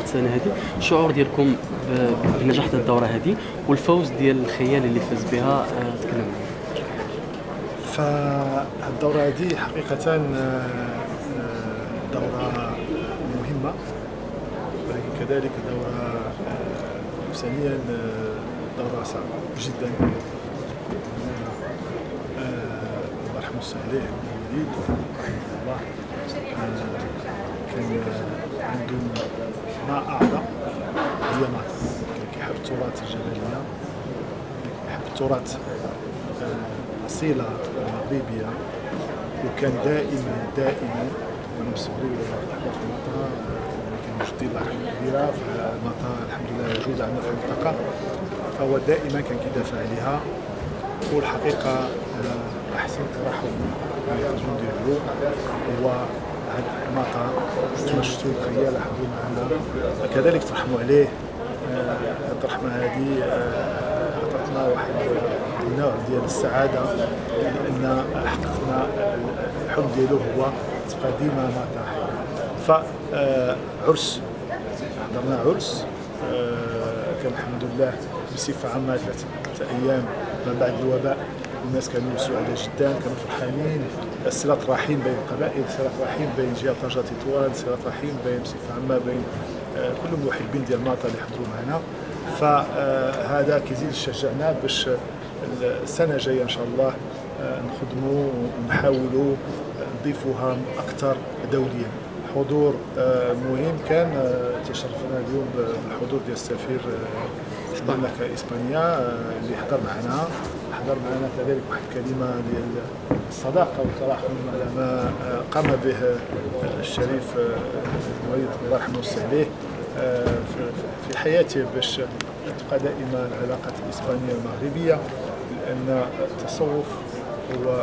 واحد السنة هذه الشعور ديالكم بنجاح الدورة هذه والفوز ديال الخيال اللي فاز بها آه، تكلمنا فالدورة هذه حقيقة آه، آه، دورة مهمة. ولكن كذلك دورة ثانيا آه، دورة صعبة جدا. الله يرحمه السي عليه الوليد رحمه الله. كان آه، عندهم ما أعلى هي كان كيحب التراث الجبلية كيحب التراث آه، أصيلة مغربية وكان دائما دائما وأنا مسؤول رحمة المطار كان جدي الله يرحمه كبيرة فالمطار الحمد لله موجود عندنا في المنطقة. فهو دائما كان كيدافع عليها. والحقيقة آه، أحسن ترحم الترجمة ديالو هو المطار كما شفتوا الخيال حضروا معنا كذلك ترحموا عليه آه، هاد الرحمة هذه آه، عطاتنا واحد النوع ديال السعادة لأن حققنا الحلم ديالو هو تبقى ديما مطاح فعرس حضرنا عرس آه، كان الحمد لله بصفة عامة ثلاث أيام ما بعد الوباء. الناس كانوا سعداء جدا كانوا فرحانين. صلة رحيم بين القبائل صلة رحيم بين جهة طنجة تطوان صلة رحيم بين بصفة عامة بين آه، كل المحبين ديال ماطا اللي حضروا معنا فهذا كيزيد يشجعنا باش السنة الجاية إن شاء الله آه، نخدموا ونحاولوا نضيفوها أكثر دوليا. حضور آه، مهم. كان آه، تشرفنا اليوم بالحضور ديال السفير آه، المملكة إسبانيا آه، اللي حضر معنا. حضر معنا كذلك واحد الكلمة ديال الصداقة والتراحم على ما قام به الشريف الوليد الله يرحمه عليه آه، في- حياته باش تبقى دائما العلاقات الإسبانية المغربية لأن التصوف هو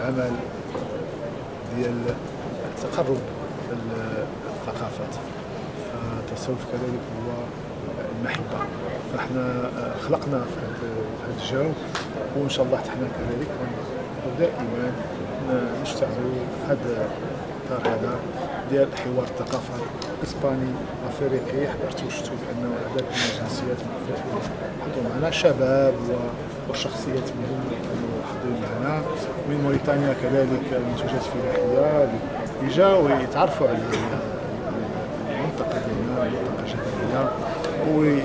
العمل ديال تقرب الثقافات فالتصوف كذلك هو المحبة. فاحنا خلقنا في هذا الجو وإن شاء الله حنا كذلك دائما نشتغلوا في هذا الاطار هذا ديال حوار الثقافات اسباني افريقي حضرتوا وشفتوا بأنه عدد من الجنسيات حضروا معنا شباب وشخصيات مهمه كانوا حاضرين معنا من موريتانيا كذلك منتوجات فلاحيه اللي جاوا يتعرفوا على المنطقة ديالنا المنطقة الجبليه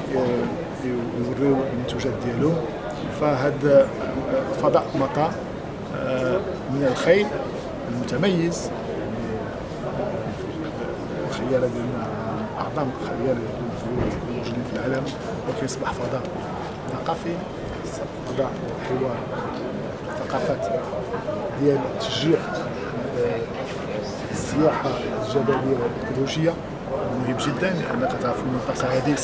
ويوريو المنتوجات ديالهم فهذا فضاء مطا آه، من الخيل المتميز الخيالة ديالنا أعظم خيال موجودين في العالم وكيصبح فضاء ثقافي فضاء حوار ثقافات ديال تشجيع آه، السياحة الجبلية والإيكولوجية مهم جدا لأنك تعرف المنطقة هذه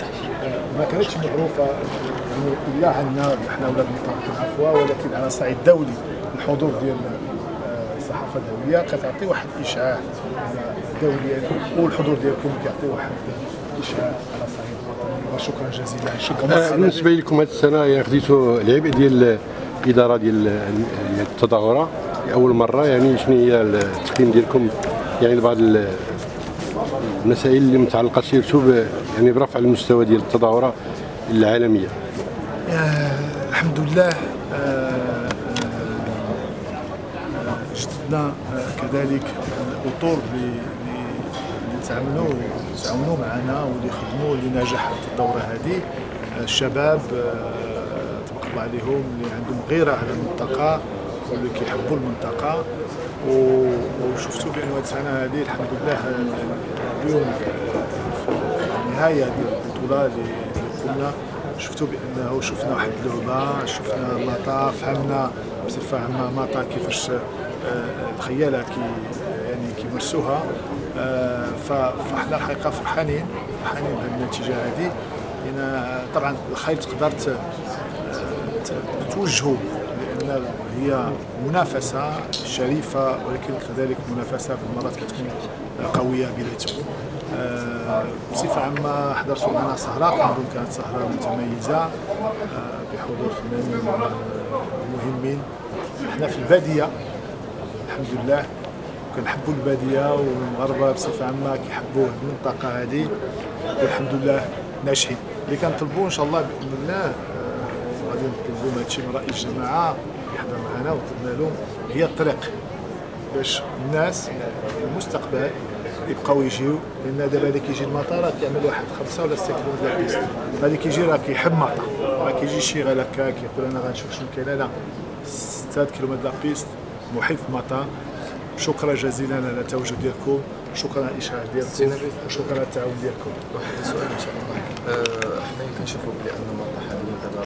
ما كانتش معروفة يعني إلا عندنا إحنا ولاد المنطقة كنعرفوها ولكن على الصعيد الدولي الحضور ديال آه، الصحافة الدولية كتعطي واحد الإشعاع دوليا والحضور ديالكم كيعطي واحد الإشعاع على الصعيد الوطني وشكرا جزيلا. شكرا. بالنسبة لكم هذه السنة خديتوا العبء ديال الإدارة ديال التظاهرة. لاول مرة يعني شنو هي التقييم ديالكم؟ يعني لبعض المسائل اللي متعلقة سيرتو يعني برفع المستوى ديال التظاهرة العالمية. آه، الحمد لله آه، آه، جددنا آه، كذلك الاطر اللي تعاملوا تعاونوا معنا واللي خدموا لنجاح الدورة هذه. آه، الشباب آه، تبارك الله عليهم اللي عندهم غيرة على المنطقة. واللي كيحبوا المنطقة. وشفتوا بأن هذه السنة هذه الحمد لله آه، اليوم آه، في النهايه ديال البطولة اللي قمنا شفتوا بأنه شفنا واحد اللعبة شفنا مطا فهمنا بصفة عامة مطا كيفاش آه، الخياله كي يعني كيمارسوها. آه، فاحنا الحقيقة فرحانين فرحانين بهذه النتيجة هذه لأن طبعا الخيل تقدر ت- لأن هي منافسة شريفة ولكن كذلك منافسة في المرات كتكون قوية بلا آه، بصفة عامة حضرت معنا سهره كنظن كانت سهره متميزة آه، بحضور فنانين آه، مهمين. إحنا في البادية الحمد لله كنحبوا البادية والمغاربة بصفة عامة كيحبوا المنطقة هذه والحمد لله ناجحين. اللي كنطلبوا إن شاء الله بإذن الله آه، غادي نطلبوا هذا الشيء من رئيس الجماعة. يحضر معنا وطلبنا لهم هي الطريق باش الناس في المستقبل يبقاو يجيو. لأن دابا اللي كيجي المطار كيعمل واحد خمسة ولا ستة كيلومتر ديال البيست. غادي كيجي راه كيحب مطار. ما كيجي شي غير هكا كيقول أنا غنشوف شنو كاين. لا 6 كيلومتر ديال البيست محيط مطار. شكرا جزيلا على التواجد ديالكم. شكرا على الاشراف ديالكم. وشكرا على التعاون ديالكم. واحد السؤال إن شاء الله. آه، حنا كنشوفوا بلي ان المطرح هذه دابا